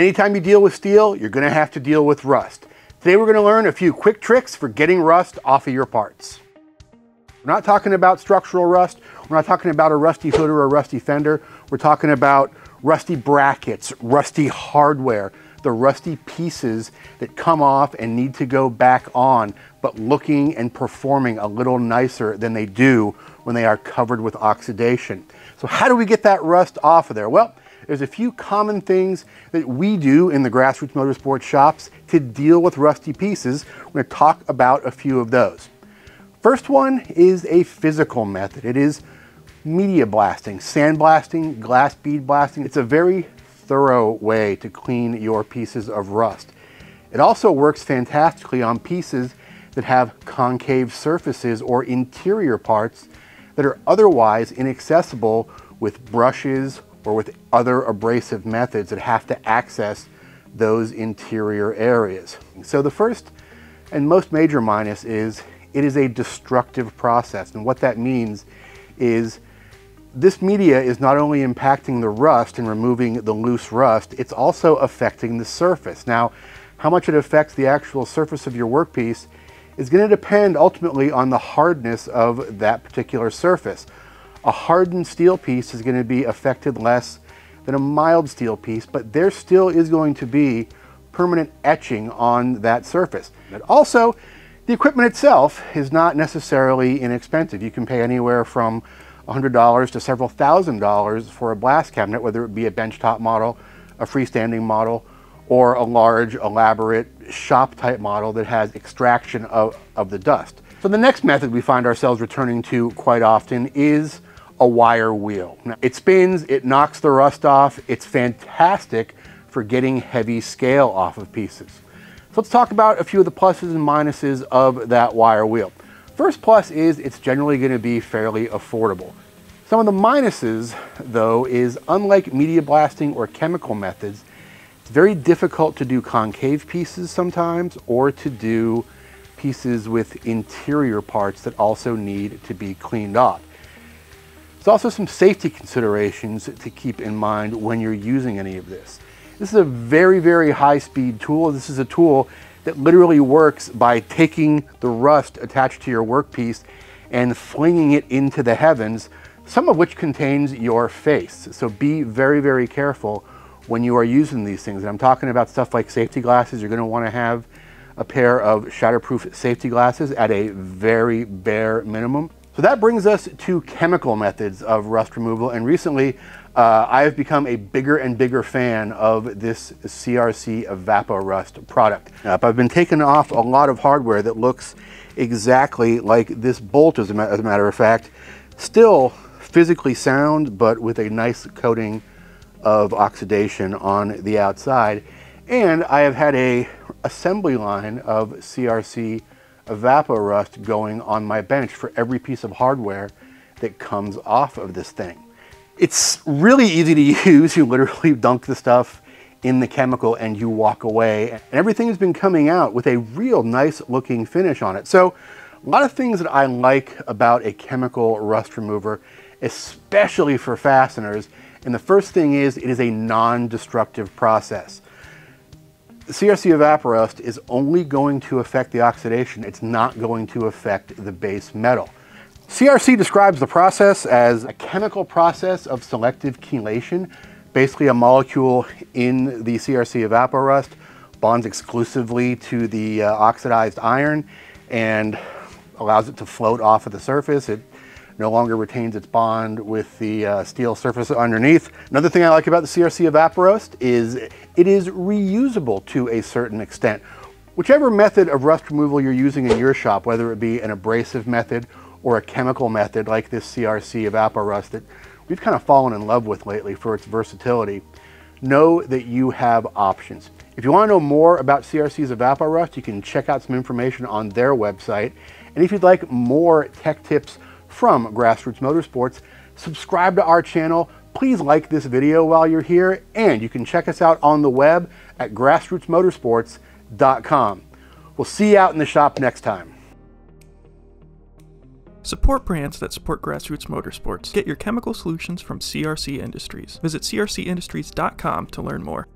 Anytime you deal with steel, you're gonna have to deal with rust. Today we're gonna learn a few quick tricks for getting rust off of your parts. We're not talking about structural rust. We're not talking about a rusty hood or a rusty fender. We're talking about rusty brackets, rusty hardware, the rusty pieces that come off and need to go back on, but looking and performing a little nicer than they do when they are covered with oxidation. So how do we get that rust off of there? Well, there's a few common things that we do in the Grassroots Motorsports shops to deal with rusty pieces. We're gonna talk about a few of those. First one is a physical method. It is media blasting, sandblasting, glass bead blasting. It's a very thorough way to clean your pieces of rust. It also works fantastically on pieces that have concave surfaces or interior parts that are otherwise inaccessible with brushes or with other abrasive methods that have to access those interior areas. So the first and most major minus is it is a destructive process. And what that means is this media is not only impacting the rust and removing the loose rust, it's also affecting the surface. Now, how much it affects the actual surface of your workpiece is going to depend ultimately on the hardness of that particular surface. A hardened steel piece is going to be affected less than a mild steel piece, but there still is going to be permanent etching on that surface. And also, the equipment itself is not necessarily inexpensive. You can pay anywhere from $100 to several thousand dollars for a blast cabinet, whether it be a benchtop model, a freestanding model, or a large, elaborate shop type model that has extraction of, of the dust. So the next method we find ourselves returning to quite often is a wire wheel. Now, it spins, it knocks the rust off, it's fantastic for getting heavy scale off of pieces. So let's talk about a few of the pluses and minuses of that wire wheel. First plus is it's generally going to be fairly affordable. Some of the minuses, though, is unlike media blasting or chemical methods, it's very difficult to do concave pieces sometimes or to do pieces with interior parts that also need to be cleaned off. There's also some safety considerations to keep in mind when you're using any of this. This is a very, very high speed tool. This is a tool that literally works by taking the rust attached to your workpiece and flinging it into the heavens, some of which contains your face. So be very, very careful when you are using these things. And I'm talking about stuff like safety glasses. You're gonna to want to have a pair of shatterproof safety glasses at a very bare minimum. So that brings us to chemical methods of rust removal. And recently, uh, I have become a bigger and bigger fan of this CRC Evapo-Rust product. I've been taking off a lot of hardware that looks exactly like this bolt, as a, as a matter of fact. Still physically sound, but with a nice coating of oxidation on the outside. And I have had a assembly line of CRC Evapo-Rust going on my bench for every piece of hardware that comes off of this thing. It's really easy to use. You literally dunk the stuff in the chemical and you walk away. And everything has been coming out with a real nice looking finish on it. So a lot of things that I like about a chemical rust remover, especially for fasteners. And the first thing is it is a non-destructive process. CRC Evapo-Rust is only going to affect the oxidation. It's not going to affect the base metal. CRC describes the process as a chemical process of selective chelation. Basically a molecule in the CRC Evapo-Rust bonds exclusively to the uh, oxidized iron and allows it to float off of the surface. It no longer retains its bond with the uh, steel surface underneath. Another thing I like about the CRC Evapo-Rust is it is reusable to a certain extent. Whichever method of rust removal you're using in your shop, whether it be an abrasive method or a chemical method like this CRC Evapo-Rust that we've kind of fallen in love with lately for its versatility, know that you have options. If you want to know more about CRC's Evapo-Rust, you can check out some information on their website. And if you'd like more tech tips from Grassroots Motorsports, subscribe to our channel. Please like this video while you're here, and you can check us out on the web at grassrootsmotorsports.com. We'll see you out in the shop next time. Support brands that support grassroots motorsports. Get your chemical solutions from CRC Industries. Visit crcindustries.com to learn more.